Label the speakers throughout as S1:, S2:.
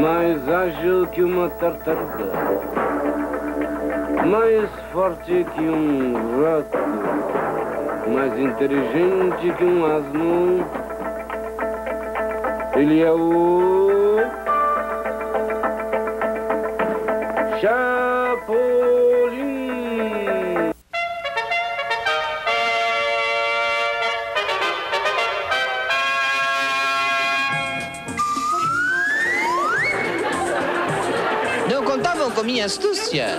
S1: mais ágil que uma tartaruga, mais forte que um rato, mais inteligente que um asno. Ele é o Chapolin.
S2: Contavam com minha astúcia.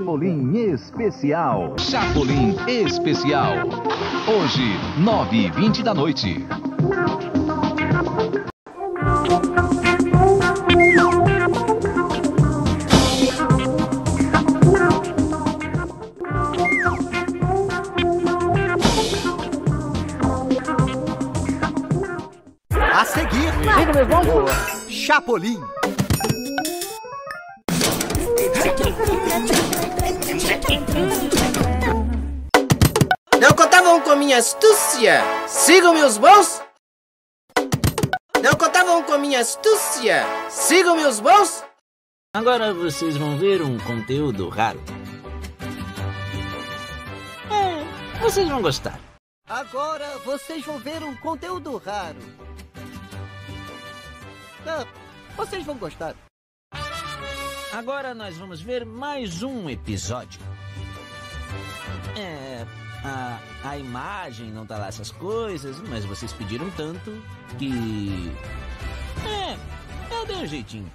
S3: Chapolin Especial. Chapolin Especial. Hoje, 9 e 20 da noite.
S4: A seguir, Chapolin.
S2: Minha astúcia. Sigam meus bons. Não contavam com minha astúcia. Sigam meus bons.
S5: Agora vocês vão ver um conteúdo raro. É, vocês vão gostar.
S4: Agora vocês vão ver um conteúdo raro. Ah, vocês vão gostar.
S5: Agora nós vamos ver mais um episódio. É. A, a imagem não tá lá essas coisas, mas vocês pediram tanto que. É, eu dei um jeitinho.